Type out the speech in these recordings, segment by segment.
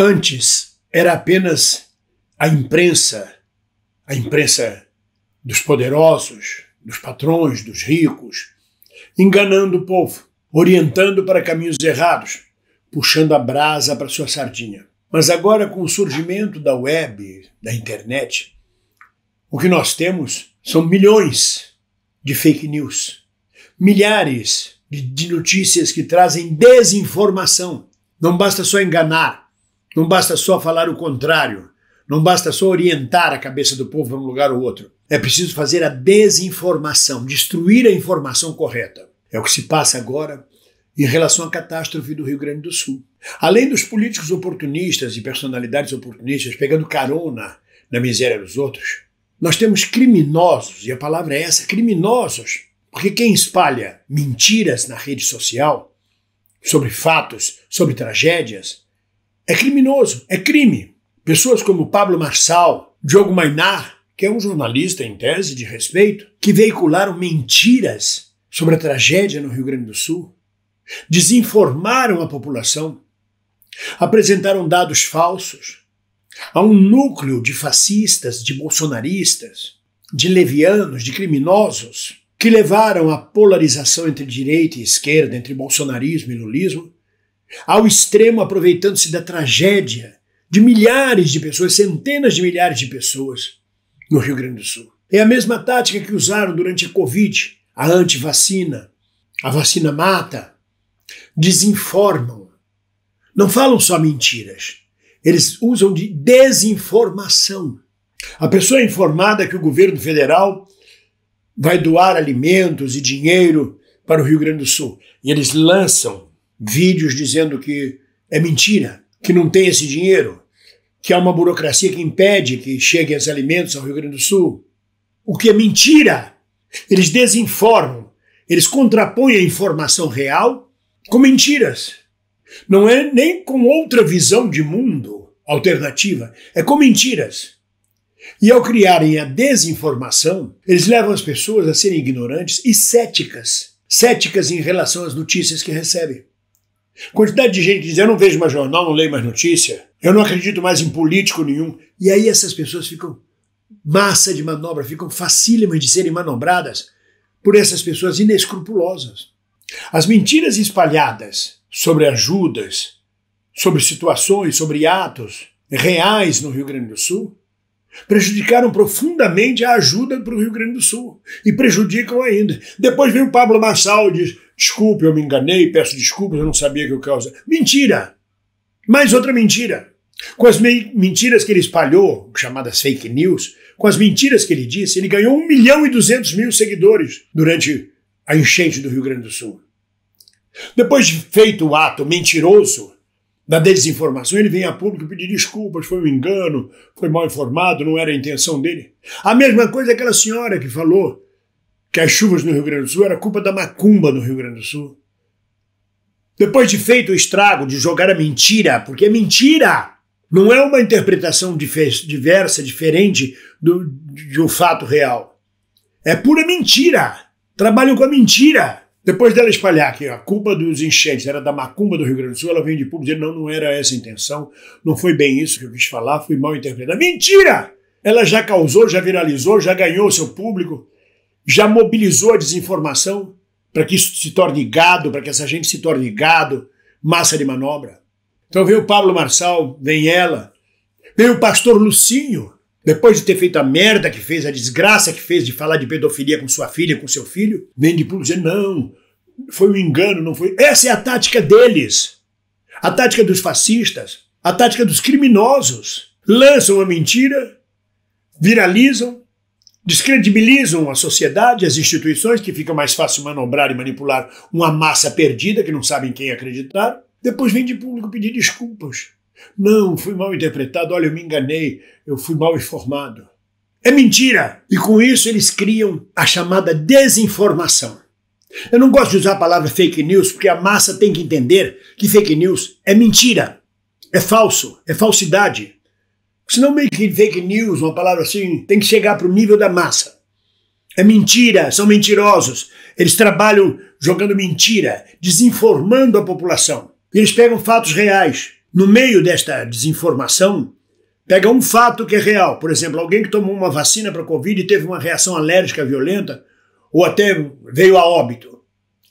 Antes era apenas a imprensa, a imprensa dos poderosos, dos patrões, dos ricos, enganando o povo, orientando para caminhos errados, puxando a brasa para sua sardinha. Mas agora, com o surgimento da web, da internet, o que nós temos são milhões de fake news, milhares de, notícias que trazem desinformação. Não basta só enganar, não basta só falar o contrário, não basta só orientar a cabeça do povo para um lugar ou outro. É preciso fazer a desinformação, destruir a informação correta. É o que se passa agora em relação à catástrofe do Rio Grande do Sul. Além dos políticos oportunistas e personalidades oportunistas pegando carona na miséria dos outros, nós temos criminosos, e a palavra é essa, criminosos, porque quem espalha mentiras na rede social sobre fatos, sobre tragédias, é criminoso, é crime. Pessoas como Pablo Marçal, Diogo Mainar, que é um jornalista em tese de respeito, que veicularam mentiras sobre a tragédia no Rio Grande do Sul, desinformaram a população, apresentaram dados falsos, a um núcleo de fascistas, de bolsonaristas, de levianos, de criminosos, que levaram à polarização entre direita e esquerda, entre bolsonarismo e lulismo, ao extremo aproveitando-se da tragédia de milhares de pessoas, centenas de milhares de pessoas no Rio Grande do Sul. É a mesma tática que usaram durante a Covid, a antivacina, a vacina mata, desinformam. Não falam só mentiras, eles usam de desinformação. A pessoa é informada que o governo federal vai doar alimentos e dinheiro para o Rio Grande do Sul. E eles lançam vídeos dizendo que é mentira, que não tem esse dinheiro, que há uma burocracia que impede que cheguem os alimentos ao Rio Grande do Sul. O que é mentira. Eles desinformam, eles contrapõem a informação real com mentiras. Não é nem com outra visão de mundo alternativa, é com mentiras. E ao criarem a desinformação, eles levam as pessoas a serem ignorantes e céticas. Céticas em relação às notícias que recebem. Quantidade de gente que diz: Eu não vejo mais jornal, não leio mais notícia, eu não acredito mais em político nenhum. E aí essas pessoas ficam massa de manobra, ficam facílimas de serem manobradas por essas pessoas inescrupulosas. As mentiras espalhadas sobre ajudas, sobre situações, sobre atos reais no Rio Grande do Sul, prejudicaram profundamente a ajuda para o Rio Grande do Sul e prejudicam ainda. Depois vem o Pablo Massal e diz: desculpe, eu me enganei, peço desculpas, eu não sabia que o causa. Mentira! Mais outra mentira. Com as mentiras que ele espalhou, chamadas fake news, com as mentiras que ele disse, ele ganhou 1 milhão e 200 mil seguidores durante a enchente do Rio Grande do Sul. Depois de feito o ato mentiroso da desinformação, ele vem a público pedir desculpas, foi um engano, foi mal informado, não era a intenção dele. A mesma coisa aquela senhora que falou que as chuvas no Rio Grande do Sul era culpa da macumba no Rio Grande do Sul. Depois de feito o estrago de jogar a mentira, porque é mentira, não é uma interpretação diversa, diferente do, de um fato real. É pura mentira. Trabalham com a mentira. Depois dela espalhar que a culpa dos enchentes era da macumba do Rio Grande do Sul, ela vem de público dizer não, não era essa a intenção, não foi bem isso que eu quis falar, fui mal interpretado. Mentira! Ela já causou, já viralizou, já ganhou seu público, já mobilizou a desinformação para que isso se torne gado, para que essa gente se torne gado, massa de manobra. Então vem o Pablo Marçal, vem ela, vem o pastor Lucinho, depois de ter feito a merda que fez, a desgraça que fez de falar de pedofilia com sua filha, com seu filho, vem de público dizer: não, foi um engano, não foi. Essa é a tática deles. A tática dos fascistas, a tática dos criminosos. Lançam a mentira, viralizam, descredibilizam a sociedade, as instituições, que fica mais fácil manobrar e manipular uma massa perdida que não sabem quem acreditar. Depois vem de público pedir desculpas. Não, fui mal interpretado, olha, eu me enganei, eu fui mal informado. É mentira! E com isso eles criam a chamada desinformação. Eu não gosto de usar a palavra fake news porque a massa tem que entender que fake news é mentira, é falso, é falsidade. Senão, meio que fake news, uma palavra assim, tem que chegar para o nível da massa. É mentira, são mentirosos. Eles trabalham jogando mentira, desinformando a população. Eles pegam fatos reais, no meio desta desinformação, pega um fato que é real. Por exemplo, alguém que tomou uma vacina para Covid e teve uma reação alérgica violenta, ou até veio a óbito.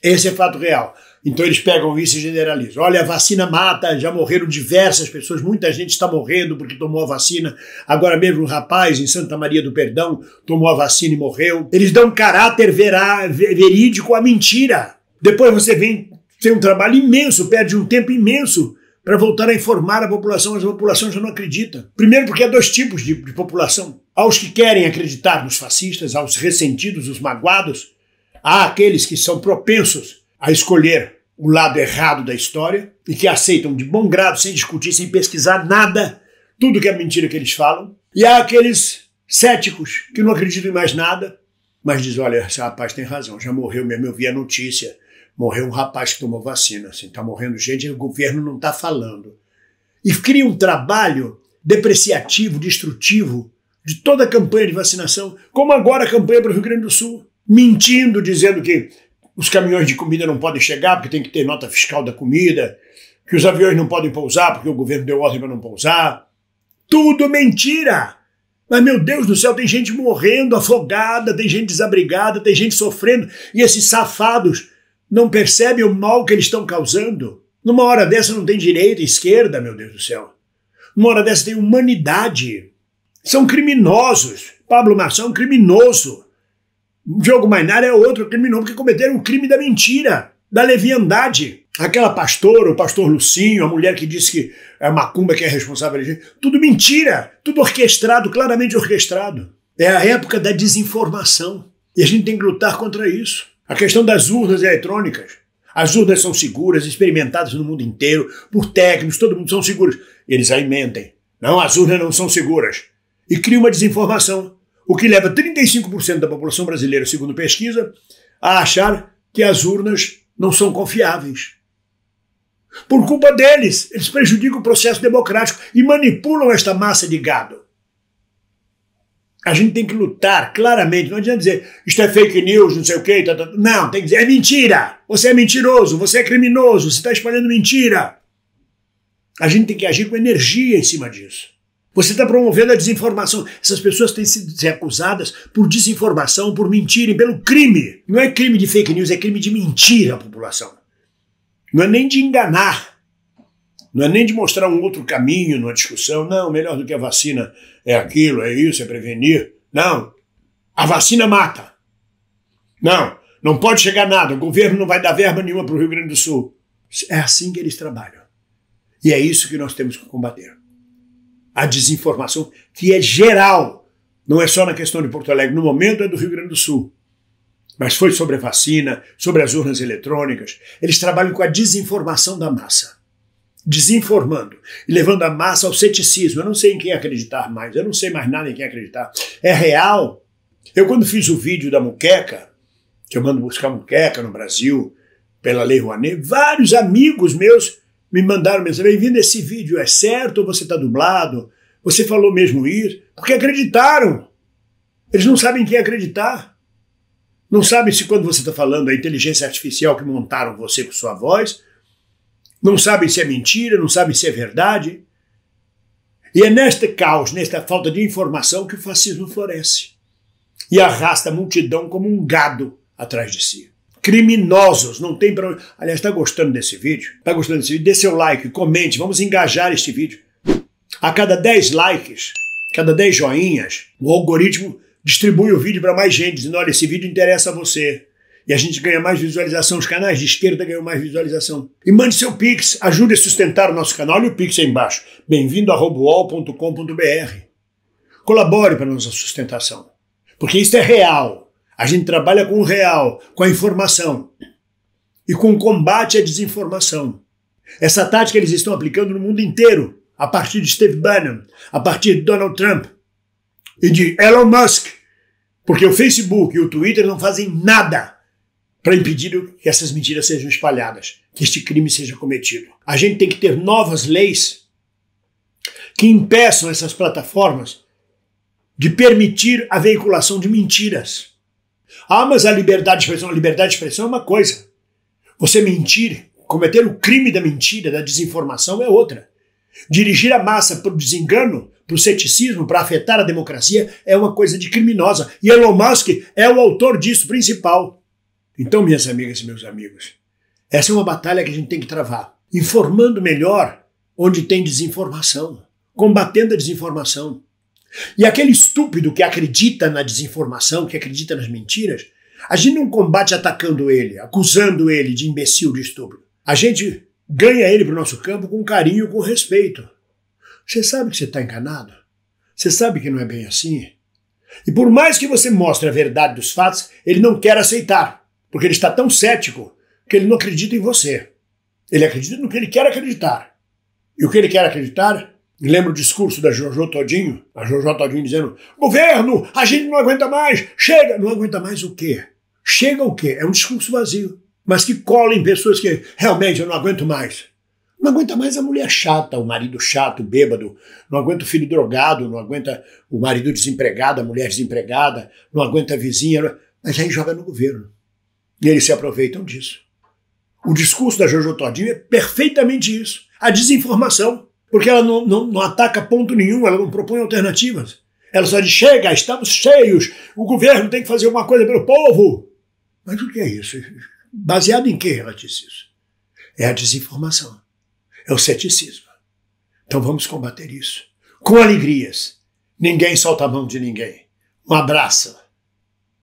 Esse é fato real. Então eles pegam isso e generalizam. Olha, a vacina mata, já morreram diversas pessoas, muita gente está morrendo porque tomou a vacina. Agora mesmo um rapaz em Santa Maria do Perdão tomou a vacina e morreu. Eles dão caráter verá, verídico à mentira. Depois você vem, tem um trabalho imenso, perde um tempo imenso para voltar a informar a população, mas a população já não acredita. Primeiro porque há dois tipos de, de população. Há os que querem acreditar nos fascistas, há os ressentidos, os magoados, há aqueles que são propensos a escolher o lado errado da história e que aceitam de bom grado, sem discutir, sem pesquisar nada, tudo que é mentira que eles falam. E há aqueles céticos que não acreditam em mais nada, mas dizem: olha, esse rapaz tem razão, já morreu mesmo, eu vi a notícia. Morreu um rapaz que tomou vacina, assim, está morrendo gente e o governo não está falando. E cria um trabalho depreciativo, destrutivo de toda a campanha de vacinação, como agora a campanha para o Rio Grande do Sul, mentindo, dizendo que os caminhões de comida não podem chegar porque tem que ter nota fiscal da comida, que os aviões não podem pousar porque o governo deu ordem para não pousar. Tudo mentira! Mas, meu Deus do céu, tem gente morrendo afogada, tem gente desabrigada, tem gente sofrendo, e esses safados não percebem o mal que eles estão causando. Numa hora dessa não tem direita e esquerda, meu Deus do céu. Numa hora dessa tem humanidade. São criminosos. Pablo Marçal é um criminoso. Diogo Mainar é outro criminoso que cometeram o crime da mentira, da leviandade. Aquela pastora, o pastor Lucinho, a mulher que disse que é macumba que é responsável, tudo mentira, tudo orquestrado, claramente orquestrado. É a época da desinformação. E a gente tem que lutar contra isso. A questão das urnas eletrônicas. As urnas são seguras, experimentadas no mundo inteiro, por técnicos, todo mundo são seguros. Eles aí mentem. Não, as urnas não são seguras. E cria uma desinformação o que leva 35% da população brasileira, segundo pesquisa, a achar que as urnas não são confiáveis. Por culpa deles, eles prejudicam o processo democrático e manipulam esta massa de gado. A gente tem que lutar claramente, não adianta dizer isto é fake news, não sei o quê. Tá, tá. Não, tem que dizer é mentira. Você é mentiroso, você é criminoso, você está espalhando mentira. A gente tem que agir com energia em cima disso. Você está promovendo a desinformação. Essas pessoas têm sido acusadas por desinformação, por mentirem, pelo crime. Não é crime de fake news, é crime de mentir à população. Não é nem de enganar. Não é nem de mostrar um outro caminho numa discussão. Não, melhor do que a vacina é aquilo, é isso, é prevenir. Não. A vacina mata. Não, não pode chegar nada. O governo não vai dar verba nenhuma para o Rio Grande do Sul. É assim que eles trabalham. E é isso que nós temos que combater a desinformação, que é geral, não é só na questão de Porto Alegre, no momento é do Rio Grande do Sul. Mas foi sobre a vacina, sobre as urnas eletrônicas. Eles trabalham com a desinformação da massa. Desinformando e levando a massa ao ceticismo. Eu não sei em quem acreditar mais, eu não sei mais nada em quem acreditar. É real. Eu, quando fiz o vídeo da muqueca, que eu mando buscar muqueca no Brasil, pela Lei Rouanet, vários amigos meus me mandaram mensagem, bem-vindo esse vídeo, é certo ou você está dublado? Você falou mesmo isso? Porque acreditaram. Eles não sabem quem acreditar. Não sabem se quando você está falando a inteligência artificial que montaram você com sua voz. Não sabem se é mentira, não sabem se é verdade. E é neste caos, nesta falta de informação, que o fascismo floresce. E arrasta a multidão como um gado atrás de si criminosos. Não tem para Aliás, está gostando desse vídeo? Está gostando desse vídeo? Dê seu like, comente, vamos engajar este vídeo. A cada 10 likes, cada 10 joinhas, o algoritmo distribui o vídeo para mais gente, dizendo: olha, esse vídeo interessa a você. E a gente ganha mais visualização, os canais de esquerda ganham mais visualização. E mande seu Pix, ajude a sustentar o nosso canal. Olha o Pix aí embaixo. Bem-vindo a roboal.com.br. Colabore para a nossa sustentação. Porque isso é real. A gente trabalha com o real, com a informação e com o combate à desinformação. Essa tática eles estão aplicando no mundo inteiro, a partir de Steve Bannon, a partir de Donald Trump e de Elon Musk, porque o Facebook e o Twitter não fazem nada para impedir que essas mentiras sejam espalhadas, que este crime seja cometido. A gente tem que ter novas leis que impeçam essas plataformas de permitir a veiculação de mentiras. Ah, mas a liberdade de expressão, a liberdade de expressão é uma coisa. Você mentir, cometer o crime da mentira, da desinformação é outra. Dirigir a massa para o desengano, para o ceticismo, para afetar a democracia, é uma coisa de criminosa. E Elon Musk é o autor disso principal. Então, minhas amigas e meus amigos, essa é uma batalha que a gente tem que travar. Informando melhor onde tem desinformação, combatendo a desinformação. E aquele estúpido que acredita na desinformação, que acredita nas mentiras, a gente não combate atacando ele, acusando ele de imbecil, de estúpido. A gente ganha ele para o nosso campo com carinho, com respeito. Você sabe que você está enganado? Você sabe que não é bem assim? E por mais que você mostre a verdade dos fatos, ele não quer aceitar, porque ele está tão cético que ele não acredita em você. Ele acredita no que ele quer acreditar. E o que ele quer acreditar Lembra o discurso da Jojo Todinho? A Jojo Todinho dizendo: governo, a gente não aguenta mais, chega! Não aguenta mais o quê? Chega o quê? É um discurso vazio, mas que cola em pessoas que realmente eu não aguento mais. Não aguenta mais a mulher chata, o marido chato, bêbado, não aguenta o filho drogado, não aguenta o marido desempregado, a mulher desempregada, não aguenta a vizinha, mas aí joga no governo. E eles se aproveitam disso. O discurso da Jojo Todinho é perfeitamente isso: a desinformação. Porque ela não, não, não ataca ponto nenhum, ela não propõe alternativas. Ela só diz: chega, estamos cheios, o governo tem que fazer uma coisa pelo povo. Mas o que é isso? Baseado em que ela disse isso? É a desinformação, é o ceticismo. Então vamos combater isso. Com alegrias. Ninguém solta a mão de ninguém. Um abraço.